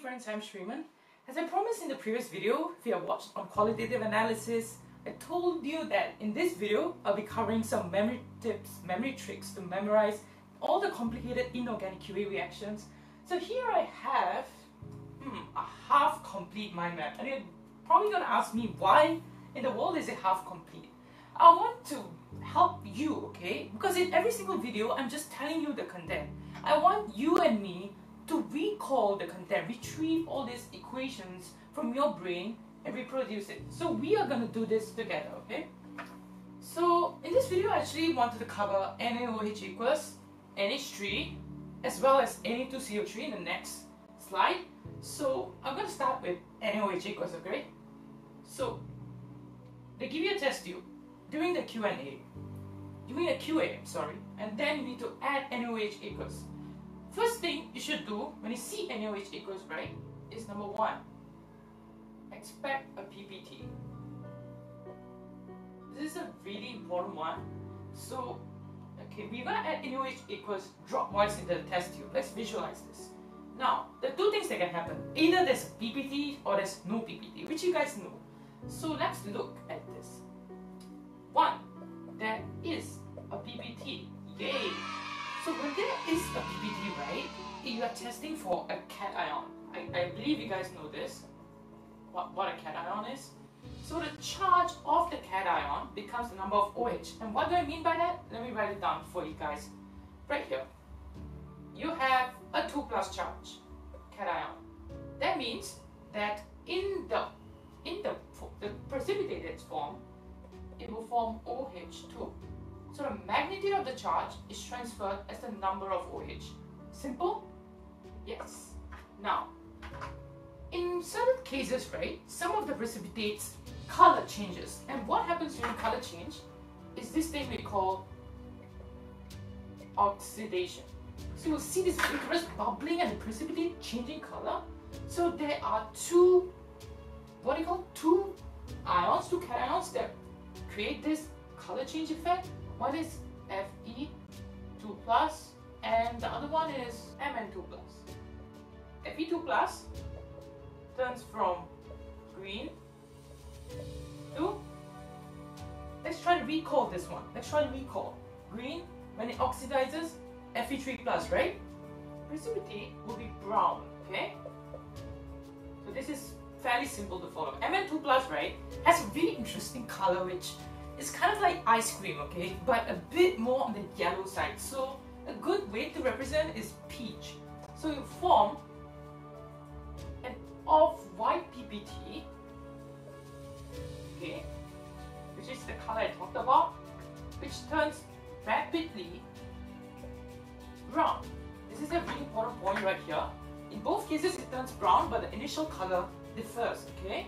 Friends, I'm Shreeman. As I promised in the previous video, if you have watched on qualitative analysis, I told you that in this video, I'll be covering some memory tips, memory tricks to memorize all the complicated inorganic QA reactions. So here I have hmm, a half complete mind map. And you're probably gonna ask me why in the world is it half complete? I want to help you, okay? Because in every single video, I'm just telling you the content. I want you and me to recall the content, retrieve all these equations from your brain and reproduce it. So we are going to do this together, okay? So in this video, I actually wanted to cover NaOH aqueous NH3 as well as Na2CO3 in the next slide. So I'm going to start with NaOH aqueous, okay? So they give you a test tube during the Q&A, during the QA, sorry, and then you need to add NaOH aqueous. First thing you should do when you see NaOH aqueous, right, is number one, expect a PPT. This is a really important one. So, okay, we're gonna add NaOH aqueous dropwise into the test tube. Let's visualize this. Now, there are two things that can happen. Either there's a PPT or there's no PPT, which you guys know. So let's look at this. One, there is a PPT. Yay! So when there is a PPT, right, you are testing for a cation. I, I believe you guys know this, what, what a cation is. So the charge of the cation becomes the number of OH. And what do I mean by that? Let me write it down for you guys. Right here. You have a 2 plus charge, cation. That means that in the in the, the precipitated form, it will form OH2. So the magnitude of the charge is transferred as the number of OH. Simple? Yes. Now, in certain cases, right, some of the precipitates color changes. And what happens during color change is this thing we call oxidation. So you'll see this vigorous bubbling and the precipitate changing color. So there are two, what do you call, two ions, two cations that create this color change effect one is Fe2 plus and the other one is Mn2 plus. Fe2 plus turns from green to, let's try to recall this one. Let's try to recall. Green, when it oxidizes, Fe3 plus, right? Precipitate will be brown, okay? So this is fairly simple to follow. Mn2 plus, right, has a really interesting color which it's kind of like ice cream, okay? But a bit more on the yellow side. So a good way to represent is peach. So you form an off-white PPT, okay, which is the color I talked about, which turns rapidly brown. This is a really important point right here. In both cases, it turns brown, but the initial color differs, okay?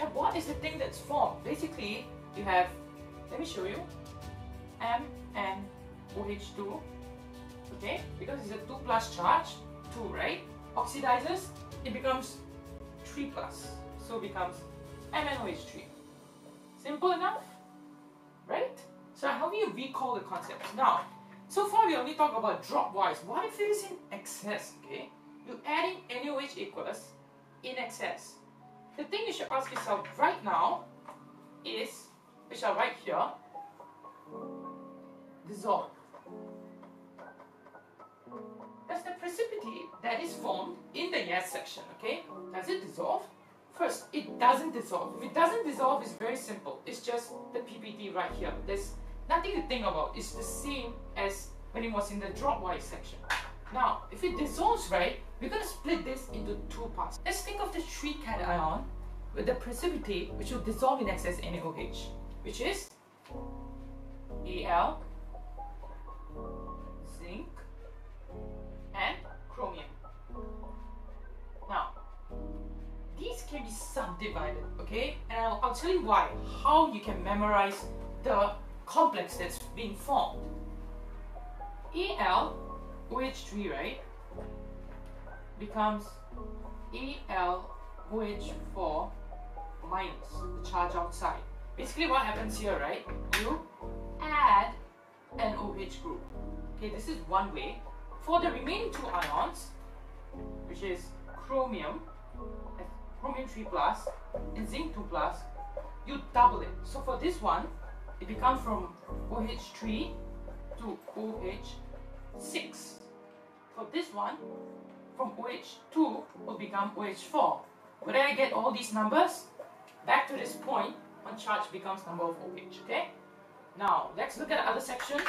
And what is the thing that's formed? Basically, you have, let me show you, M and OH2, okay, because it's a 2 plus charge, 2, right, oxidizes, it becomes 3 plus, so becomes MnOH3. Simple enough, right? So how do you recall the concepts? Now, so far we only talk about dropwise. What if it is in excess, okay? You're adding NaOH aqueous in excess. The thing you should ask yourself right now is which are right here, dissolve. That's the precipitate that is formed in the yes section, okay? Does it dissolve? First, it doesn't dissolve. If it doesn't dissolve, it's very simple. It's just the PPT right here. There's nothing to think about. It's the same as when it was in the dropwise section. Now, if it dissolves, right, we're going to split this into two parts. Let's think of the three cation with the precipitate, which will dissolve in excess NaOH which is Al, zinc, and chromium. Now, these can be subdivided, okay? And I'll, I'll tell you why, how you can memorize the complex that's being formed. Al, OH3, right, becomes Al, OH4 minus the charge outside. Basically what happens here, right? You add an OH group. Okay, this is one way. For the remaining two ions, which is chromium, chromium 3 plus, and zinc 2 plus, you double it. So for this one, it becomes from OH3 to OH6. For this one, from OH2 will become OH4. Where did I get all these numbers? Back to this point, one charge becomes number of OH, okay? Now, let's look at the other section.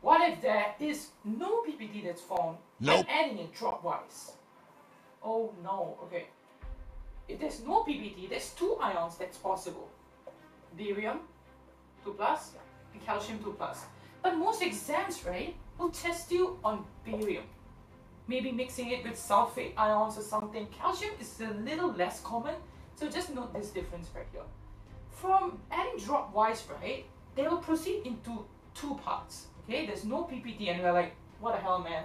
What if there is no PPT that's formed Nope. and adding it dropwise? Oh no, okay. If there's no PPT, there's two ions that's possible. Barium 2 plus and calcium 2 plus. But most exams, right, will test you on barium. Maybe mixing it with sulfate ions or something. Calcium is a little less common, so just note this difference right here. From any drop wise, right, they will proceed into two parts. Okay, there's no PPT, and we're like, what the hell, man?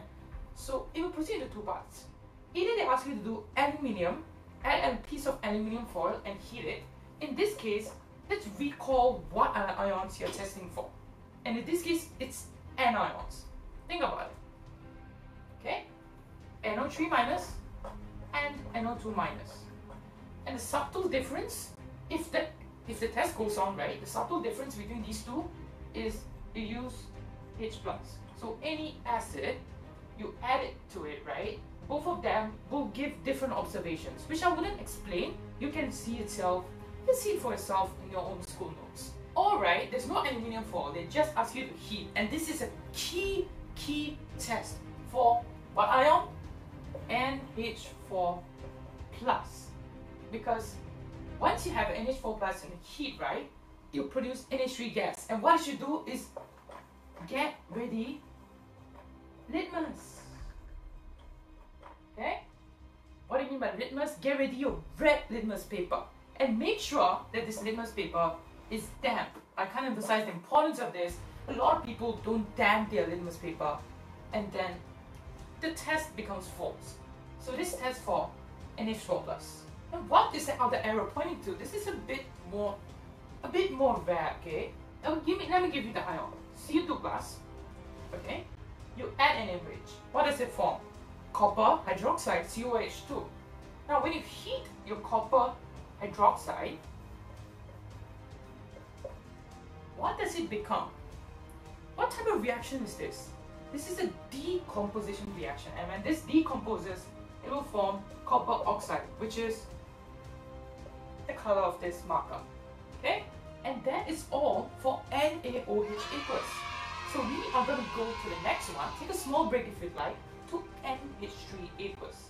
So it will proceed into two parts. Either they ask you to do aluminium, add a piece of aluminium foil and heat it. In this case, let's recall what are the ions you're testing for. And in this case, it's anions. Think about it. Okay? NO3 minus and NO2 minus. And the subtle difference, if the if the test goes on right, the subtle difference between these two is you use H plus. So any acid, you add it to it, right? Both of them will give different observations, which I wouldn't explain. You can see itself, you can see it for yourself in your own school notes. Alright, there's no aluminium foil, they just ask you to heat, and this is a key, key test for what ion? NH4 plus. Because once you have NH4 plus in the heat, right, you produce NH3 gas. And what you do is get ready litmus. Okay? What do you mean by litmus? Get ready your red litmus paper. And make sure that this litmus paper is damp. I can't emphasize the importance of this. A lot of people don't damp their litmus paper and then the test becomes false. So this test for NH4 plus. And what is the other arrow pointing to? This is a bit more, a bit more rare, okay? Now give me, let me give you the ion. Cu2 plus, okay? You add NaOH. What does it form? Copper hydroxide, COH2. Now when you heat your copper hydroxide, what does it become? What type of reaction is this? This is a decomposition reaction, and when this decomposes, it will form copper oxide, which is color of this marker. Okay? And that is all for NaOH aqueous. So we are going to go to the next one. Take a small break if you'd like to NH3 aqueous.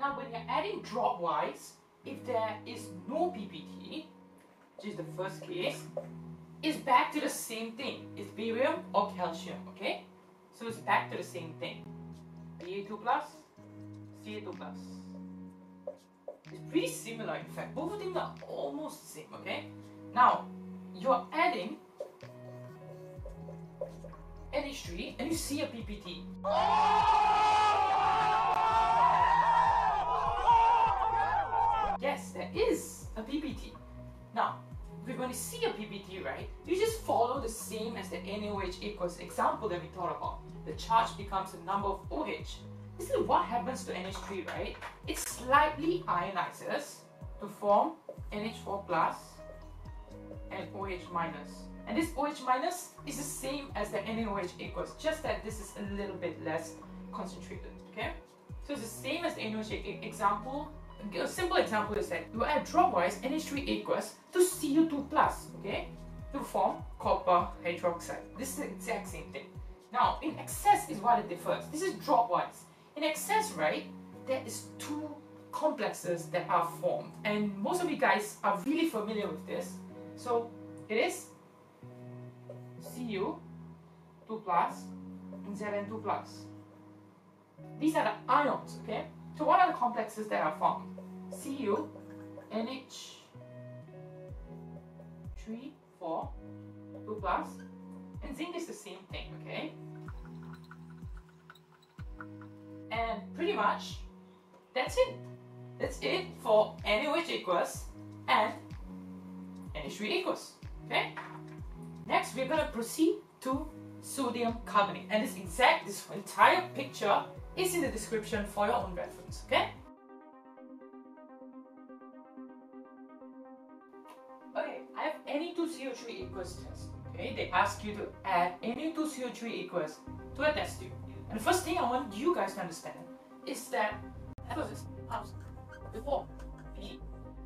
Now when you're adding dropwise, if there is no PPT, which is the first case, it's back to the same thing. It's barium or calcium, okay? So it's back to the same thing. Ba2 plus, Ca2 plus. It's pretty similar in fact. Both of them are almost the same, okay? Now, you're adding NH3 and you see a PPT. Yes, there is a PPT. Now, you're going to see a PPT, right, you just follow the same as the NaOH aqueous example that we thought about. The charge becomes a number of OH. This is what happens to NH3, right? It slightly ionizes to form NH4 plus and OH minus. And this OH minus is the same as the NaOH aqueous, just that this is a little bit less concentrated, okay? So it's the same as the NaOH example. A simple example is that you add dropwise NH3 aqueous to Cu2 plus, okay, to form copper hydroxide. This is the exact same thing. Now, in excess is what it differs. This is dropwise. In excess, right, there is two complexes that are formed, and most of you guys are really familiar with this. So it is Cu 2 plus and Zn2 plus. These are the ions, okay? So what are the complexes that are formed? Cu, NH, 3, 4, 2 plus, and zinc is the same thing, okay? And pretty much, that's it. That's it for NaOH aqueous and NH3 aqueous, okay? Next, we're gonna proceed to sodium carbonate. And this exact, this entire picture is in the description for your own reference, okay? Okay, I have Na2CO3 aqueous test. Okay, they ask you to add Na2CO3 aqueous to a test tube. And the first thing I want you guys to understand is that comes before P.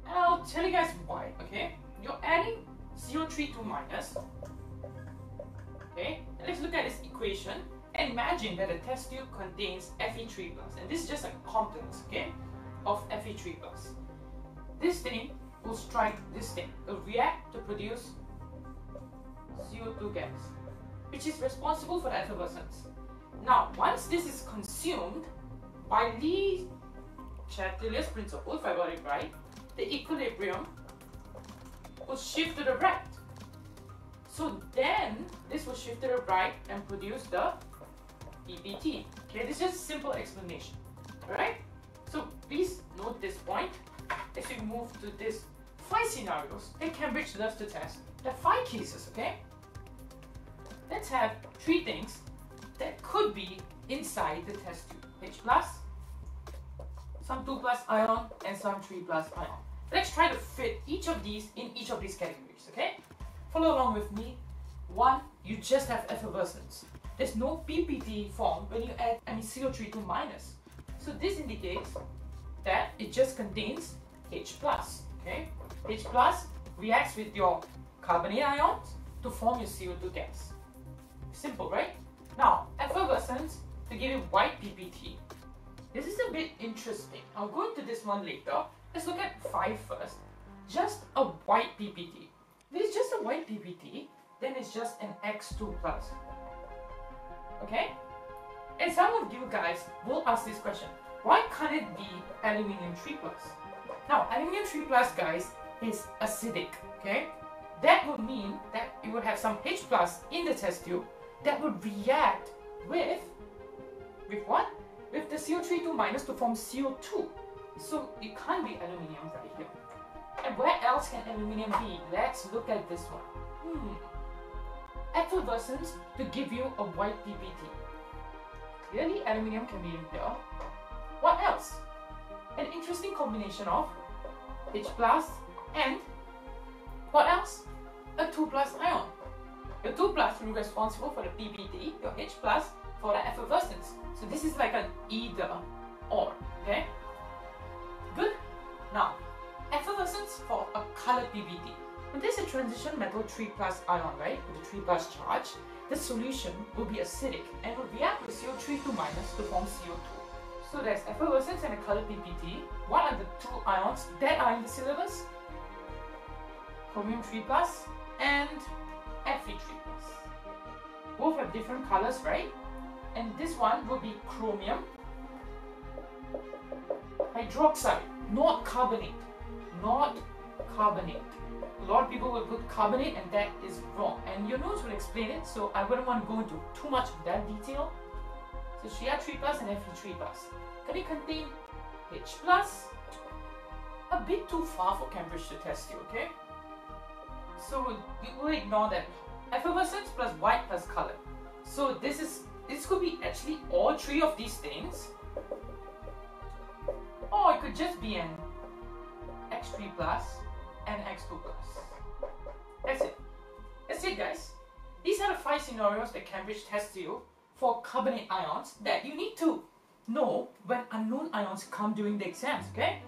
And I'll tell you guys why, okay? You're adding CO3 to minus. Okay, and let's look at this equation and imagine that the test tube contains Fe3 plus, and this is just a complex, okay, of Fe3 plus. This thing will strike this thing, will react to produce CO2 gas, which is responsible for the effervescence. Now, once this is consumed by Le Chatelier principle, if I got it right, the equilibrium will shift to the right. So then this will shift to the right and produce the PPT. Okay, this is just a simple explanation. Alright? So please note this point as we move to this five scenarios that Cambridge loves to test. the five cases, okay? Let's have three things that could be inside the test tube. H plus, some 2 plus ion, and some 3 plus ion. Let's try to fit each of these in each of these categories, okay? Follow along with me. One, you just have effervescence. There's no PPT formed when you add any CO3 to minus. So this indicates that it just contains H plus, okay? H plus reacts with your carbonate ions to form your CO2 gas. Simple, right? You white PPT. This is a bit interesting. I'll go into this one later. Let's look at 5 first. Just a white PPT. If it's just a white PPT, then it's just an X2 plus. Okay? And some of you guys will ask this question. Why can't it be aluminium 3 plus? Now, aluminium 3 plus, guys, is acidic. Okay? That would mean that it would have some H plus in the test tube that would react with, with what? With the CO3 2 minus to form CO2. So it can't be aluminium right here. And where else can aluminium be? Let's look at this one. Hmm. Effervescence to give you a white PPT. Clearly aluminium can be in here. What else? An interesting combination of H plus and what else? A 2 plus ion. Your 2 plus will be responsible for the PPT, your H plus for the effervescence. So this is like an either or, okay? Good? Now, effervescence for a colored PPT. When there's a transition metal 3 plus ion, right, with a 3 plus charge, the solution will be acidic and will react with CO3 2 minus to form CO2. So there's effervescence and a colored PPT. What are the two ions that are in the syllabus? Chromium 3 plus and Fe3 plus. Both have different colors, right? And this one will be chromium hydroxide, not carbonate. Not carbonate. A lot of people will put carbonate and that is wrong. And your notes will explain it, so I wouldn't want to go into too much of that detail. So Cr3 plus and Fe3 plus. Can it contain H plus? A bit too far for Cambridge to test you, okay? So we will ignore that. Effervescence plus white plus color. So this is this could be actually all three of these things. Or it could just be an X3 plus and X2 plus. That's it. That's it guys. These are the five scenarios that Cambridge tests you for carbonate ions that you need to know when unknown ions come during the exams, okay?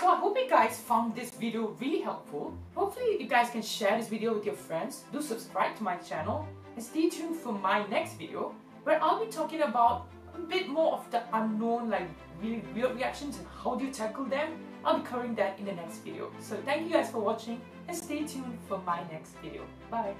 So I hope you guys found this video really helpful. Hopefully you guys can share this video with your friends. Do subscribe to my channel and stay tuned for my next video where I'll be talking about a bit more of the unknown like really weird reactions and how do you tackle them. I'll be covering that in the next video. So thank you guys for watching and stay tuned for my next video. Bye!